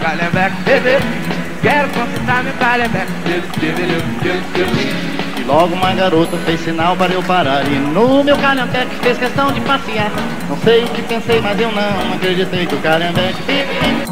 Calhambeque, bebê. Quero conquistar meu calha E logo uma garota fez sinal para eu parar E no meu calhambeque fez questão de passear Não sei o que pensei, mas eu não acreditei que o calhambeque vive